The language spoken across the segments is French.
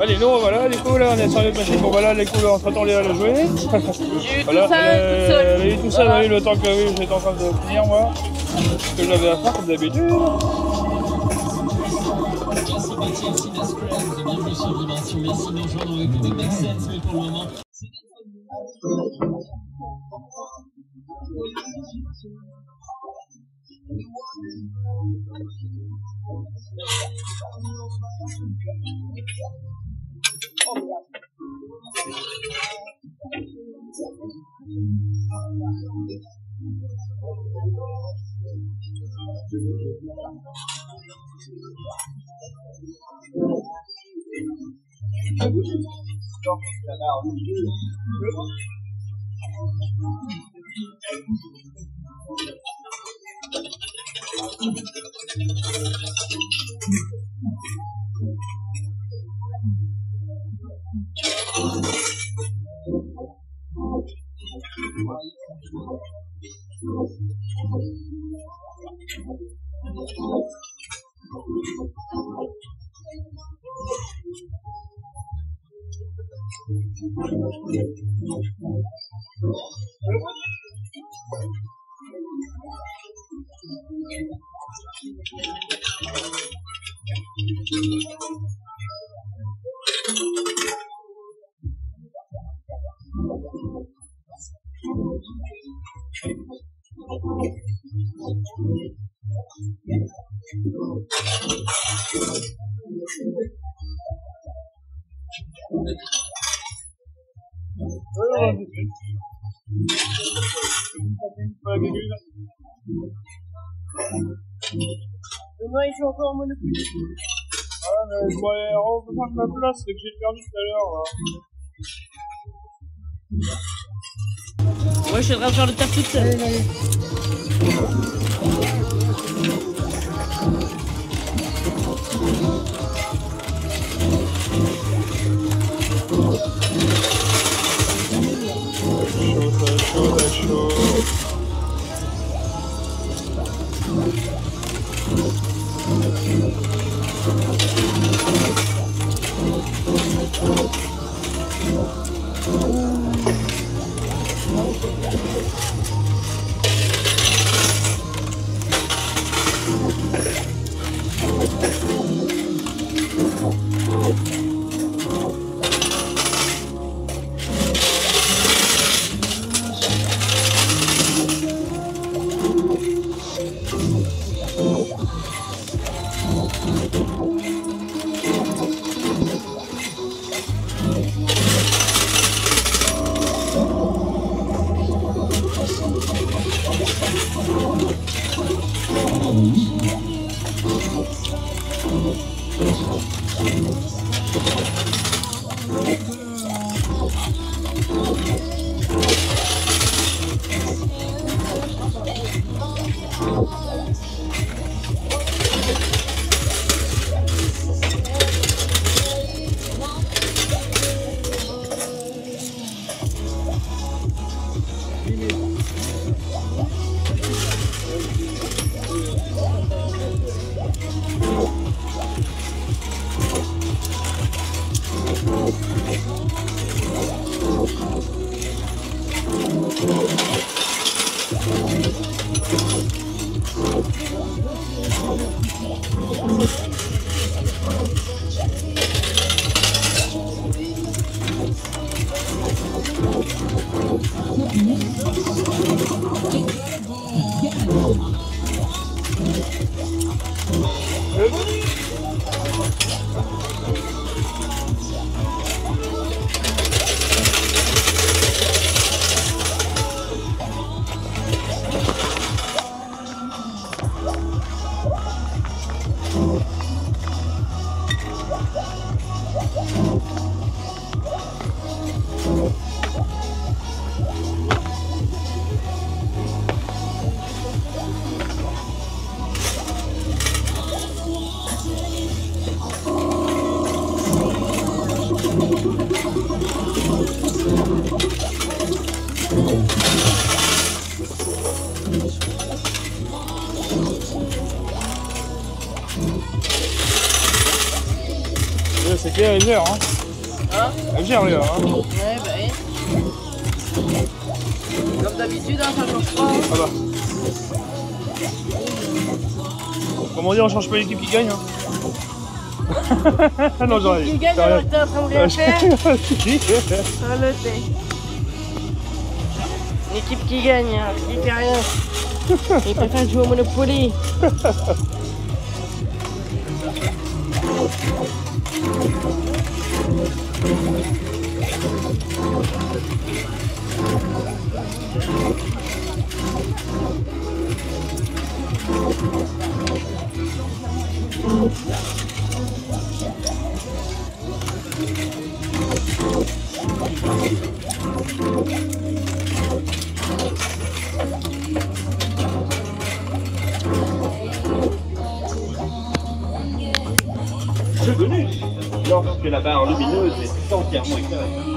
Allez, nous voilà, du coup, là, on est sur les machines. Bon, voilà, les couleurs, on s'attend à la jouer. J'ai eu Voilà, tout ça elle, toute a- seule. elle a eu tout ça, Voilà. oui, le temps que oui, j'étais en train de finir, moi. Ce que j'avais à faire, comme d'habitude. ハハハハ! Demain, il fait encore Monopoly. Ah, mais je reprendre ma place, c'est que j'ai perdu tout à l'heure. là. Moi, je suis en train de faire le taf toute seule. Ça va être chaud, ça va être chaud. Qui gagne, hein. non, j'aurais Qui gagne alors que t'es en train de rien faire Ah, le thé. L'équipe qui gagne, hein, qui fait rien. Il préfère jouer au Monopoly. Lorsque la barre lumineuse est entièrement éclairée.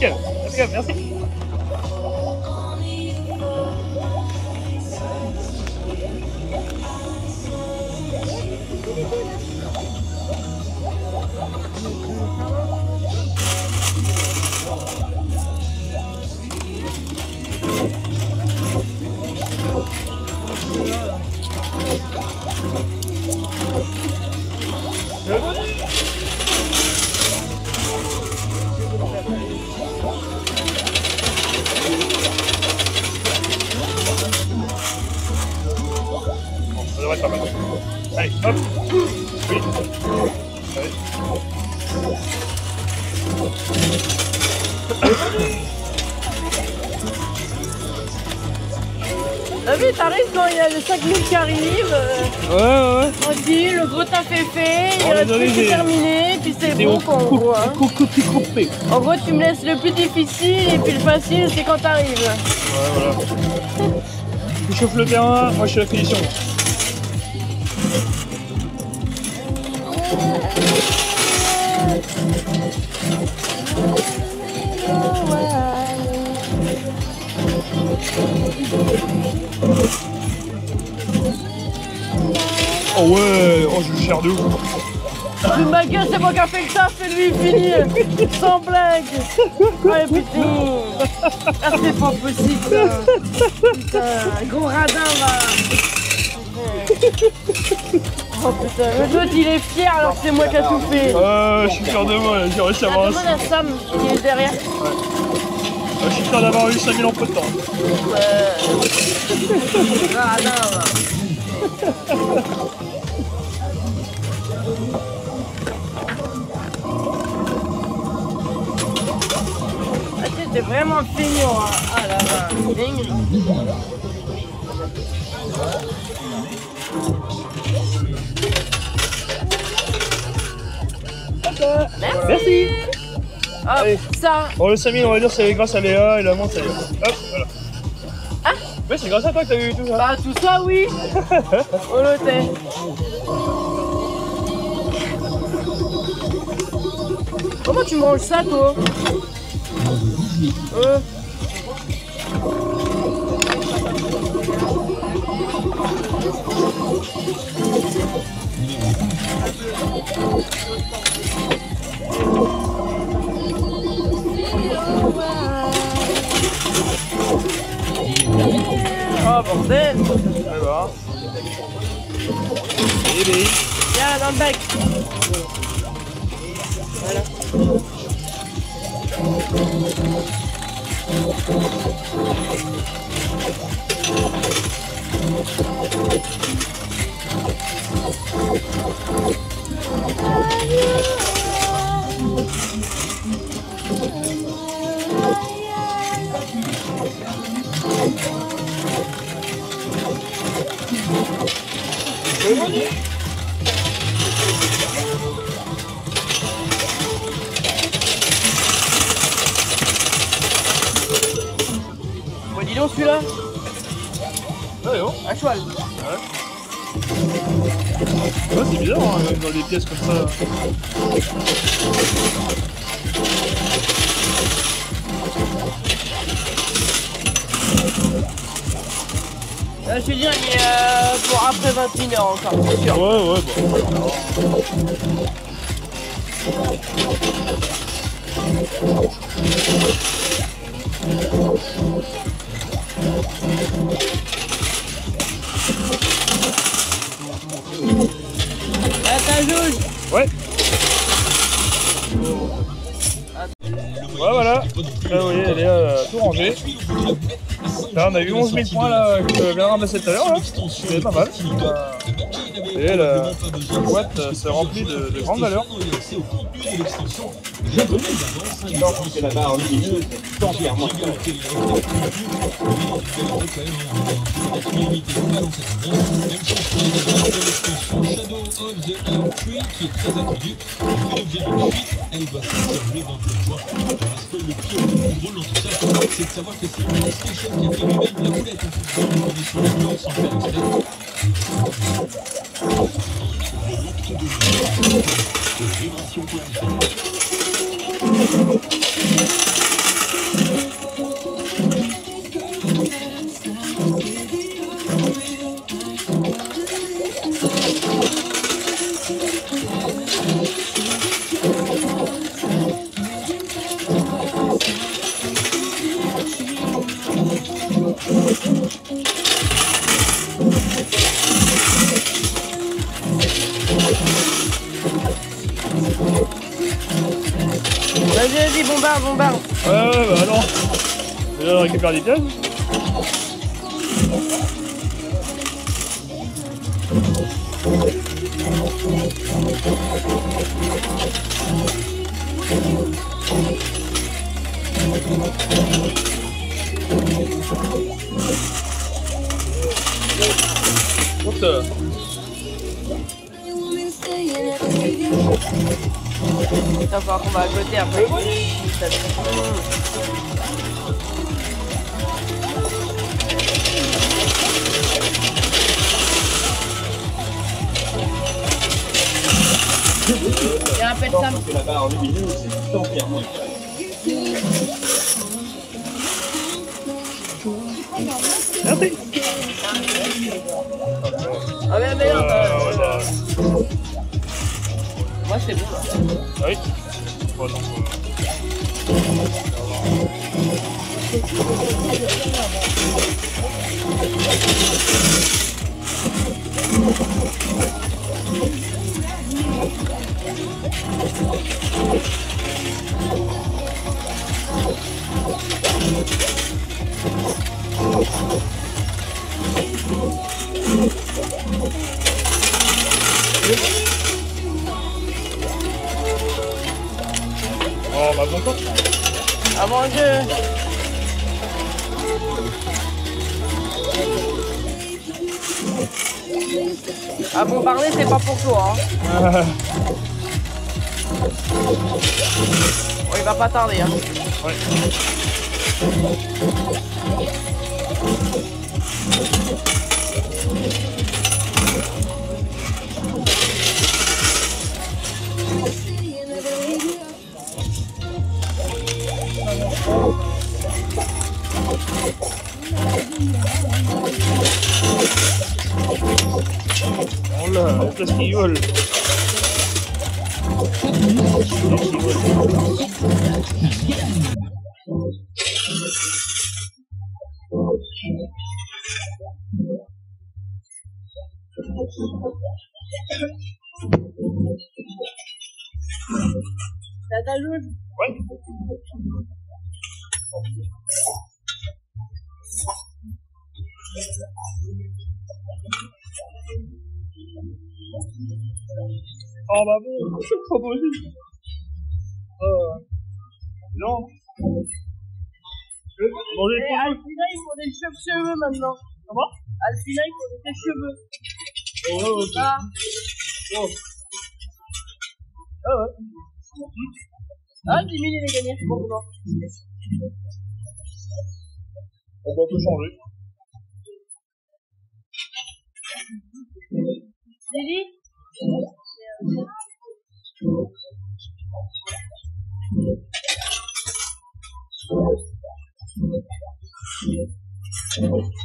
Nickel, nickel, merci. Ça vu, t'arrives quand il y a les 5000 qui arrivent, euh, Ouais, ouais, tranquille, le gros taf est fait, Oh, le truc est terminé, puis c'est bon quoi, en coup- gros. hein. coup- coup- coup- coupé. En gros, tu me laisses le plus difficile et puis le facile, c'est quand t'arrives. Ouais, voilà. Tu chauffes le terrain, moi je suis la finition. Oh ouais, oh je cher de ouf. Mais ma gueule, c'est moi qui a fait que ça, c'est lui fini. Sans blague. Ouais, putain. Ah, c'est pas possible, ça. Putain, gros radin, va. Oh putain, le l'autre il est fier alors que c'est moi qui a tout fait. Euh, je suis fier de moi, j'ai réussi à Ah, avoir un... demande à Sam qui est derrière. Je suis fier d'avoir eu 5000 en peu de temps. Va. Ah, tu t'es vraiment feignant, hein. Ah là là, dingue. Merci. Hop, Allez. ça, Bon, le 5000, on va dire, c'est grâce à Léa et la montre. Hop, voilà. Ah Ouais, c'est grâce à toi que t'as eu tout ça. bah tout ça oui. Oh thé. Comment tu manges ça toi euh. Oh bordel Allez voir. Et les... Viens dans le bec Celui-là, oh. à cheval. Ouais, c'est bizarre, hein, même dans des pièces comme ça. Là, je te dis, il est euh, pour après 21h encore, c'est sûr. Ouais, ouais, bon. Ouais. Voilà. Là, vous voyez, elle est euh, tout rangée. Là, on a eu 11 000 points là, que je viens de ramasser tout à l'heure. C'est pas mal. Et la boîte euh, s'est remplie de grandes valeurs. La barre lumineuse entièrement éclairée. Shadow of the Elm Tree qui est très attendue. Elle vient de suite, elle va sortir le 29 juin. Parce que le pire, drôle dans tout ça, c'est de savoir que c'est PlayStation qui a fait lui-même la en sans faire exprès. Thank you. Bombarde. Ouais, ouais, bah non. Déjà, on récupère des pièces. Oups. Il va falloir qu'on va à côté après. Il y a un pet Sam. Donc, que la barre lumineuse est entièrement éclairée. Merci. Ah mais merde. Euh, voilà. Moi c'est bon là. Ah oui. Bon, donc, euh, Oh, bon temps. Ah mon dieu. Ah bombarder c'est pas pour toi hein. Bon, il va pas tarder hein. Ouais. Oh là, qu'est-ce qu'ils veulent Qu'est-ce qu'ils veulent T'as ta Oh bah bon, c'est trop beau. Euh, non. Et les cheveux. Alfina, il faut des cheveux cheveux maintenant. Comment? Alfina, il faut des cheveux. Oh, ouais, ok. Ah, Oh. Ah ouais. ah 10 000, il est gagné. Bon, bon. On va peut changer. Lily Ok,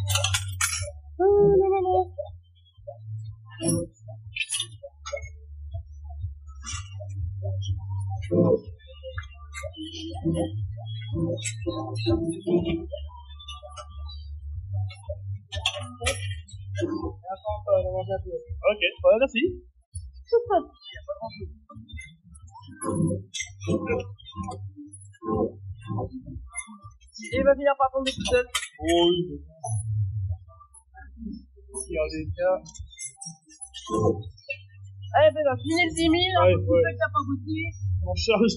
10 000, que t'as pas charge.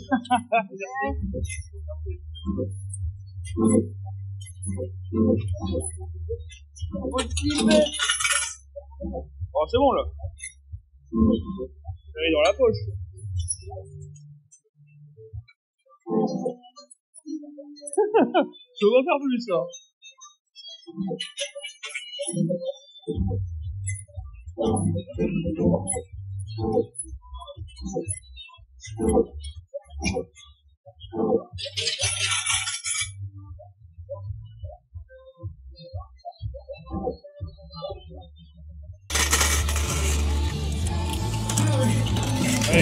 oh, c'est bon là. Elle est dans la poche. Je vais faire plus ça. Allez,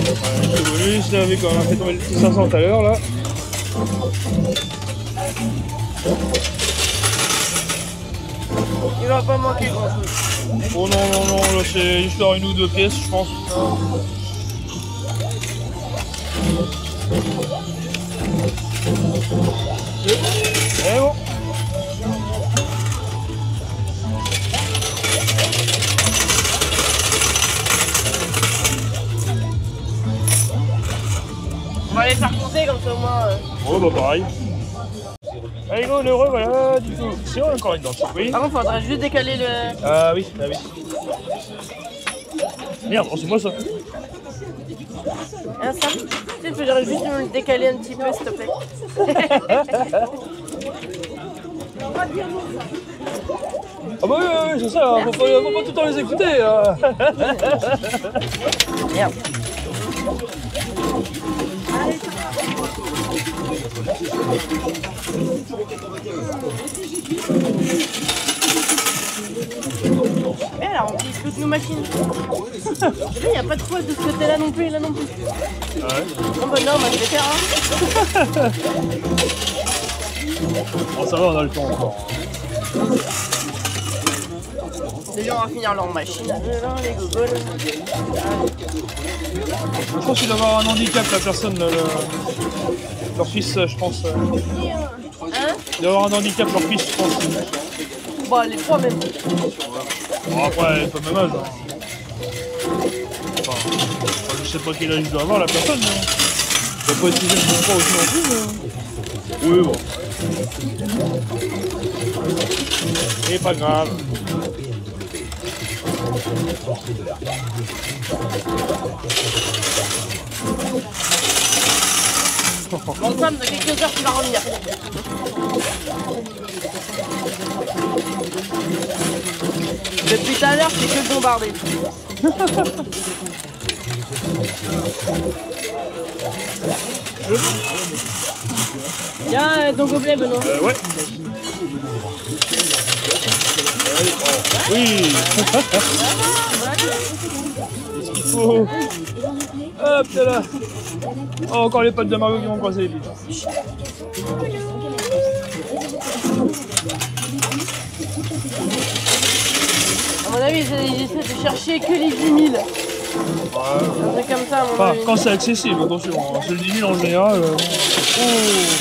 petit bonus là, vu qu'on a fait tomber le petit 500 tout à l'heure là. Il va pas manquer grand chose. Oh non, non, non, là c'est histoire une ou deux pièces, je pense. Bon. On va les faire compter comme ça au moins. euh. Oh bah pareil. Allez go, on est heureux, voilà, du coup. C'est on a encore une dent, oui. Par contre, faudrait juste décaler le. Ah oui, ah oui. Merde, oh, c'est moi ça. Hein, Sam Tu faudrait juste nous le décaler un petit peu, s'il te plaît. Ah bah oui, oui, oui, c'est ça, hein, faut, pas, faut pas tout le temps les écouter. Merde. Mais a rempli toutes nos machines. Il n'y a pas de poids de ce côté-là non plus, là non plus. Ah ouais. Non, bah non, bah je vais faire. Hein. Oh, ça va, on a le temps encore. Les gens vont finir leur machine. Là, les gogoles. Je pense qu'il doit avoir un handicap, la personne, le- leur fils, euh, je pense. euh. Hein? Il doit avoir un handicap, leur fils, je pense. Bon, les trois même. Bon, après, elle est pas même âge. hein. Enfin, enfin, je sais pas quel âge il doit avoir, la personne. Mais... Il doit pas être jeune pour pas aussi non plus. Mais... Oui, bon. Et pas grave. Bon, Sam, dans quelques heures, tu vas revenir. Depuis tout à l'heure, c'est que bombarder. Tiens, euh, ton gobelet, Benoît. Euh, ouais. Oh, Oui. Qu'est-ce qu'il faut Hop là Oh, encore les potes de Mario qui vont croiser les pieds. Ils, ils essaient de chercher que les 10 000. Un truc comme ça, à mon Enfin, avis. quand c'est accessible, attention. hein. C'est le 10 000 en général. euh.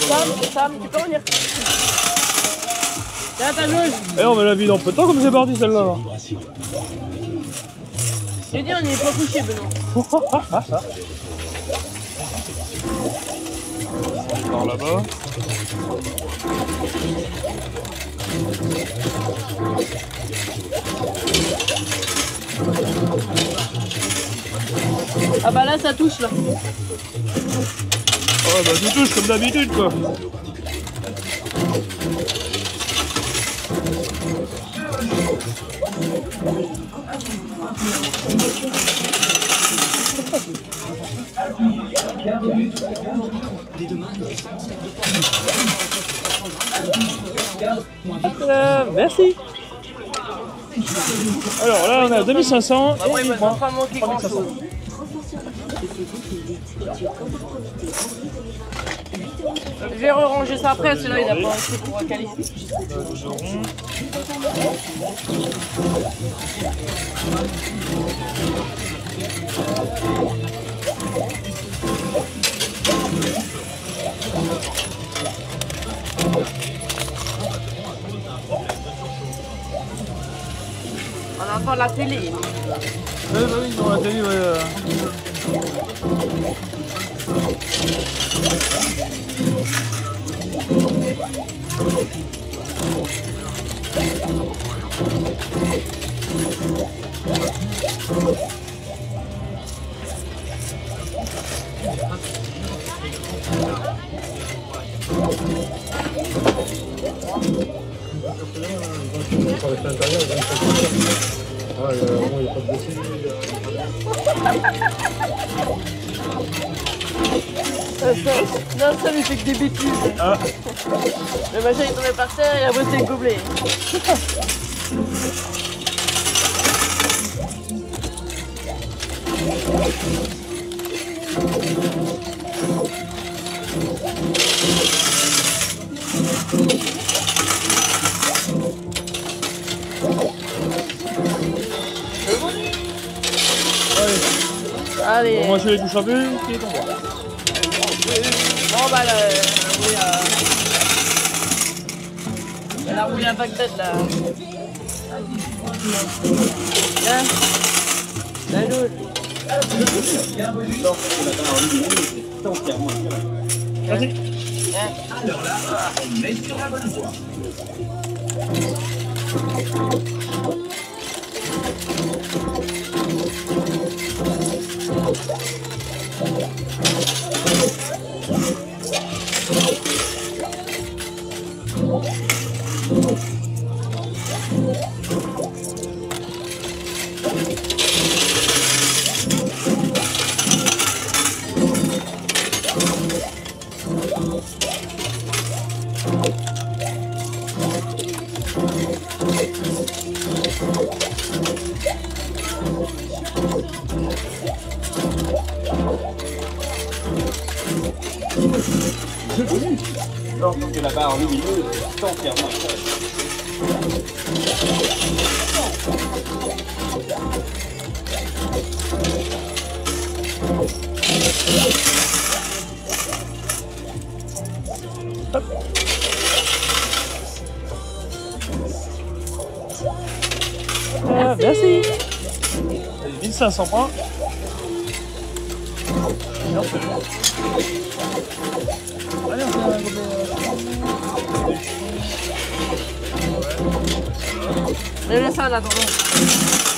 Sam, Sam, tu peux revenir Tiens, ta jauge Eh, on met la vie dans peu de temps comme c'est parti celle-là. là. J'ai dit, on n'y est pas couché, Benoît. Par là-bas. Ah bah là, ça touche, là. Ouais, bah tu touches comme d'habitude quoi. Euh, merci. Alors là on a 2500 Bah, moi, il et m'a moi. pas manqué grand chose. Je vais ranger ça après, celui-là il a pas assez pour caler. Entend la télé. Ouais, bah oui, dans la télé, ouais. Ça, ça- non, ça lui fait que des bêtises. Ah. Le machin est tombé par terre et a bossé le gobelet. Je les un qui est tombé. bon bah là, elle a roulé à... Elle a roulé à Bagdad là. Tiens, la louche. Merci. Lorsque Ah, merci. 1500 points. Allez, on fait un gobelet. Laisse ça.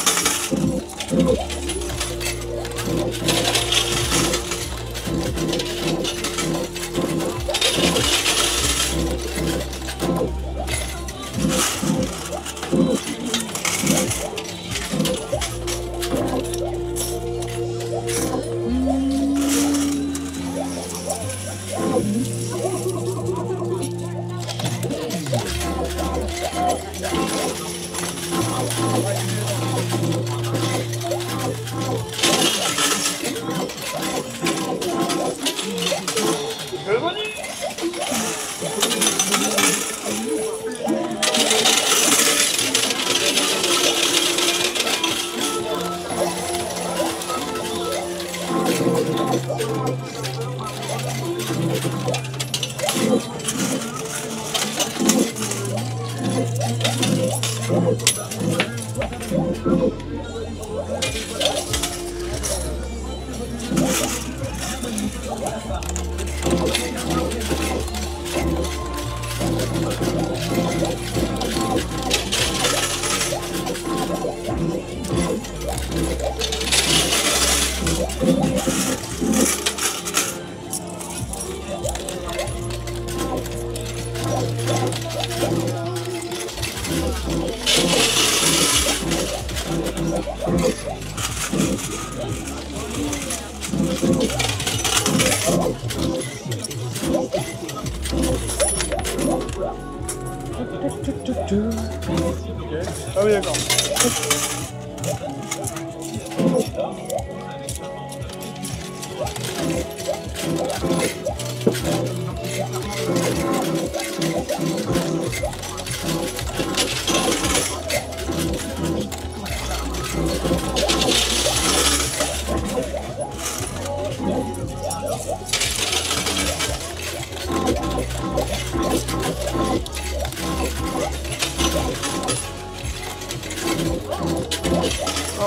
Ah oui, d'accord.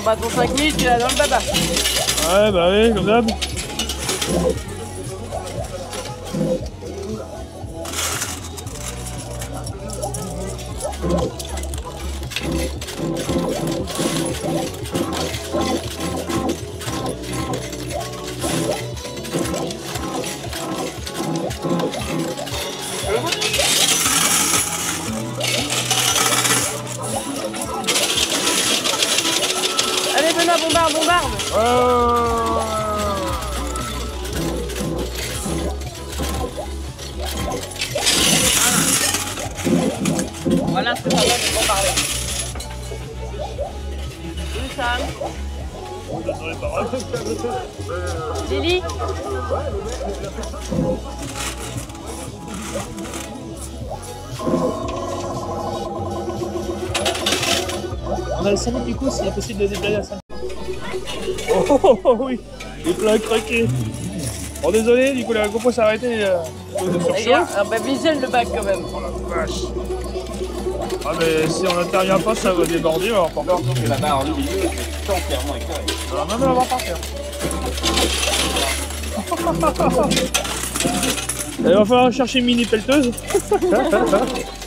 En bas ton 5 minutes, tu l'as dans le baba. Ouais, bah oui, comme d'hab. Lily On a le 5 du coup, s'il est possible de déplacer à 5. Oh, oh, oh, oh, oui, les plats craqués. Bon, désolé, du coup, la GoPro s'est arrêtée euh, ah bah le bac quand même. Oh la vache. Ah, mais si on n'intervient pas, ça va déborder, que la barre lumineuse est entièrement éclairée. On va même l'avoir par terre. Il va falloir chercher une mini pelleteuse.